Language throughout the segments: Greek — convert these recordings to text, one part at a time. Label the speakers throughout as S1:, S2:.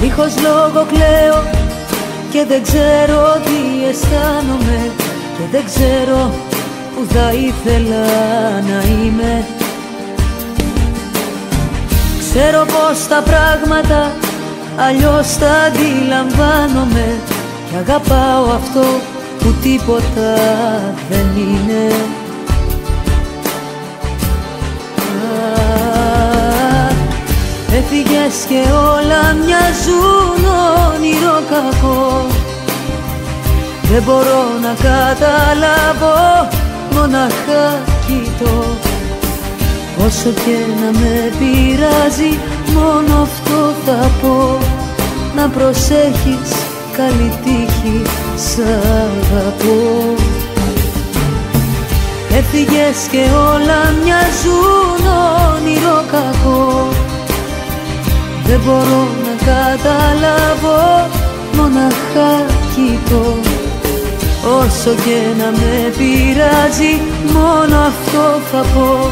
S1: Δίχως λόγο κλαίω και δεν ξέρω τι αισθάνομαι Και δεν ξέρω που θα ήθελα να είμαι. Ξέρω πως τα πράγματα αλλιώς τα αντιλαμβάνομαι Και αγαπάω αυτό που τίποτα δεν είναι Έφυγες και όλα μοιάζουν όνειρο κακό. Δεν μπορώ να καταλάβω μοναχά κοιτώ. Όσο και να με πειράζει μόνο αυτό θα πω. Να προσέχεις καλή τύχη σ' αγαπώ. Έφυγες και όλα μοιάζουν όνειρο κακό Δεν μπορώ να καταλάβω μοναχά κοιτώ. Όσο και να με πειράζει μόνο αυτό θα πω.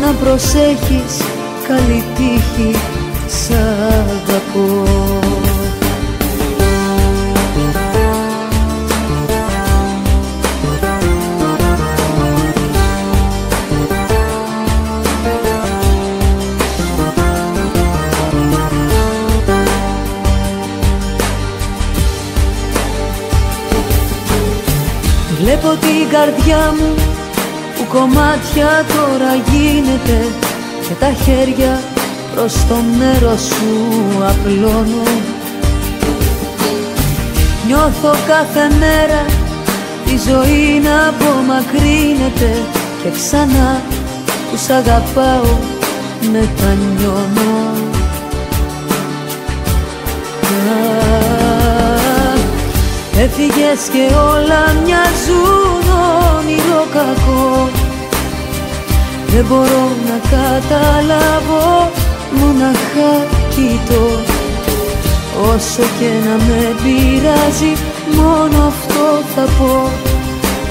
S1: Να προσέχεις καλή τύχη σ' αγαπώ Βλέπω την καρδιά μου που κομμάτια τώρα γίνεται Και τα χέρια προς το νερό σου απλώνω. Νιώθω κάθε μέρα τη ζωή να απομακρύνεται Και ξανά που σ' αγαπάω μετανιώνω Έφυγες και όλα μοιάζουν όνειρο κακό. Δεν μπορώ να καταλάβω μοναχά κοιτώ Όσο και να με πειράζει μόνο αυτό θα πω.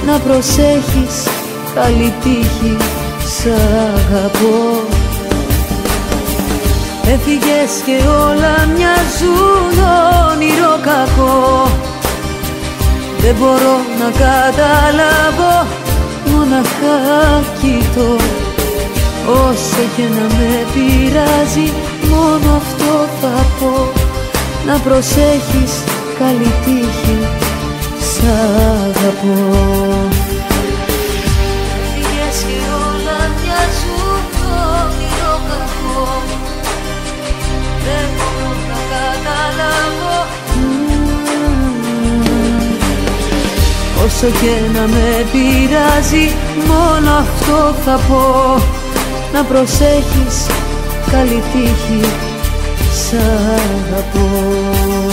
S1: Να προσέχεις καλή τύχη σ' αγαπώ. Έφυγες και όλα μοιάζουν δεν μπορώ να καταλάβω μοναχά κοιτώ. Όσο και να με πειράζει μόνο αυτό θα πω. Να προσέχεις καλή τύχη σ' αγαπώ Όσο και να με πειράζει μόνο αυτό θα πω. Να προσέχεις καλή τύχη σ' αγαπώ